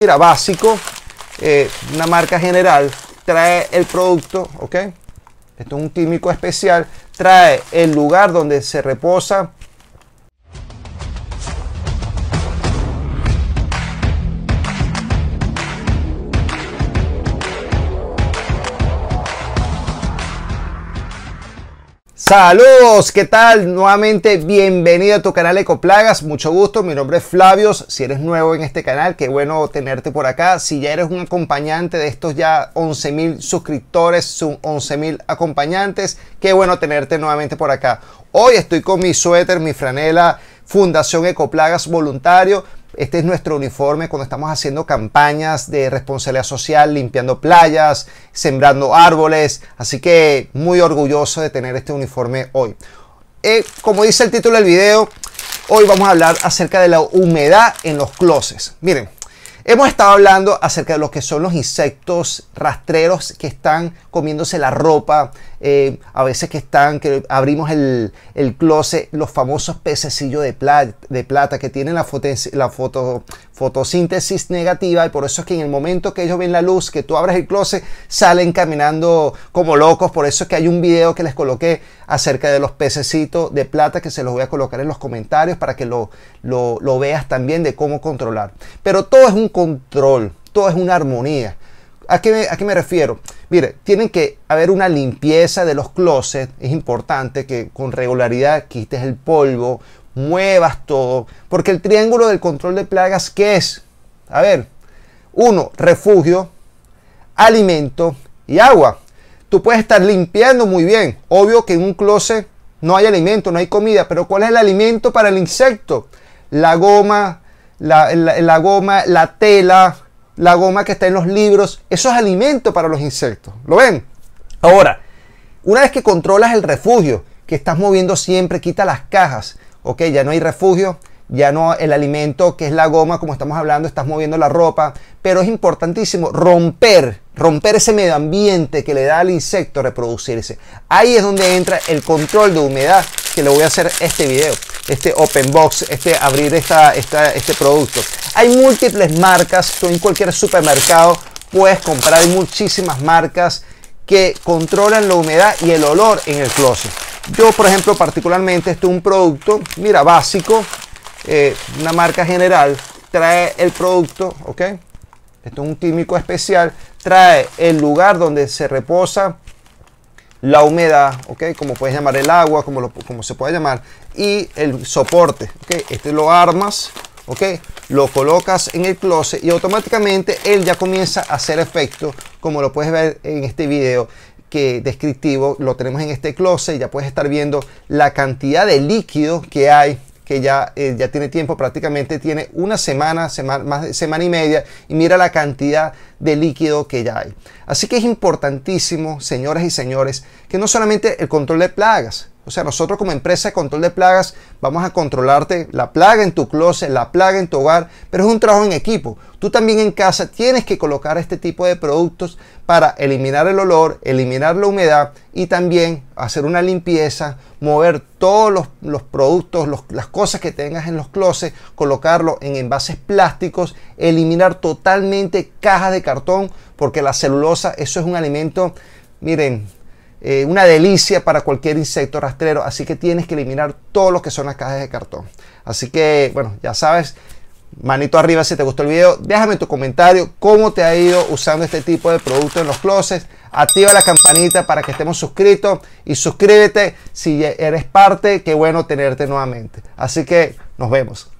mira, básico, eh, una marca general, trae el producto, ¿ok? Esto es un químico especial, trae el lugar donde se reposa Saludos, ¿qué tal? Nuevamente bienvenido a tu canal Ecoplagas, mucho gusto, mi nombre es Flavios, si eres nuevo en este canal, qué bueno tenerte por acá, si ya eres un acompañante de estos ya 11 mil suscriptores, 11 mil acompañantes, qué bueno tenerte nuevamente por acá. Hoy estoy con mi suéter, mi franela Fundación Ecoplagas Voluntario, este es nuestro uniforme cuando estamos haciendo campañas de responsabilidad social, limpiando playas, sembrando árboles. Así que muy orgulloso de tener este uniforme hoy. Eh, como dice el título del video, hoy vamos a hablar acerca de la humedad en los closets. Miren, Hemos estado hablando acerca de lo que son los insectos rastreros que están comiéndose la ropa, eh, a veces que están, que abrimos el, el closet, los famosos pececillos de, plata, de plata que tienen la, la foto, fotosíntesis negativa y por eso es que en el momento que ellos ven la luz, que tú abres el closet, salen caminando como locos. Por eso es que hay un video que les coloqué acerca de los pececitos de plata que se los voy a colocar en los comentarios para que lo, lo, lo veas también de cómo controlar. Pero todo es un control, todo es una armonía. ¿A qué, ¿A qué me refiero? Mire, tienen que haber una limpieza de los closets. Es importante que con regularidad quites el polvo, muevas todo. Porque el triángulo del control de plagas, ¿qué es? A ver, uno, refugio, alimento y agua. Tú puedes estar limpiando muy bien. Obvio que en un closet no hay alimento, no hay comida, pero ¿cuál es el alimento para el insecto? La goma, la, goma, la tela, la goma que está en los libros, eso es alimento para los insectos. ¿Lo ven? Ahora, una vez que controlas el refugio, que estás moviendo siempre, quita las cajas, ok, ya no hay refugio, ya no el alimento que es la goma, como estamos hablando, estás moviendo la ropa, pero es importantísimo romper, romper ese medio ambiente que le da al insecto reproducirse. Ahí es donde entra el control de humedad, que le voy a hacer este video, este open box, este abrir esta, esta, este producto. Hay múltiples marcas, tú en cualquier supermercado puedes comprar muchísimas marcas que controlan la humedad y el olor en el closet. Yo, por ejemplo, particularmente, este es un producto, mira, básico, eh, una marca general trae el producto, ¿ok? Esto es un químico especial, trae el lugar donde se reposa la humedad, ¿ok? Como puedes llamar el agua, como, lo, como se puede llamar, y el soporte, ¿ok? Este lo armas, ¿ok? Lo colocas en el closet y automáticamente él ya comienza a hacer efecto, como lo puedes ver en este video que descriptivo, lo tenemos en este closet, ya puedes estar viendo la cantidad de líquido que hay que ya, eh, ya tiene tiempo, prácticamente tiene una semana, semana, más semana y media, y mira la cantidad de líquido que ya hay. Así que es importantísimo, señoras y señores, que no solamente el control de plagas, o sea, nosotros como empresa de control de plagas vamos a controlarte la plaga en tu closet, la plaga en tu hogar, pero es un trabajo en equipo. Tú también en casa tienes que colocar este tipo de productos para eliminar el olor, eliminar la humedad y también hacer una limpieza, mover todos los, productos, las cosas que tengas en los closets, colocarlo en envases plásticos, eliminar totalmente cajas de cartón, porque la celulosa, eso es un alimento, miren, eh, una delicia para cualquier insecto rastrero, así que tienes que eliminar todo lo que son las cajas de cartón. Así que, bueno, ya sabes, manito arriba si te gustó el video, déjame tu comentario cómo te ha ido usando este tipo de producto en los closets, activa la campanita para que estemos suscritos y suscríbete si eres parte, qué bueno tenerte nuevamente. Así que nos vemos.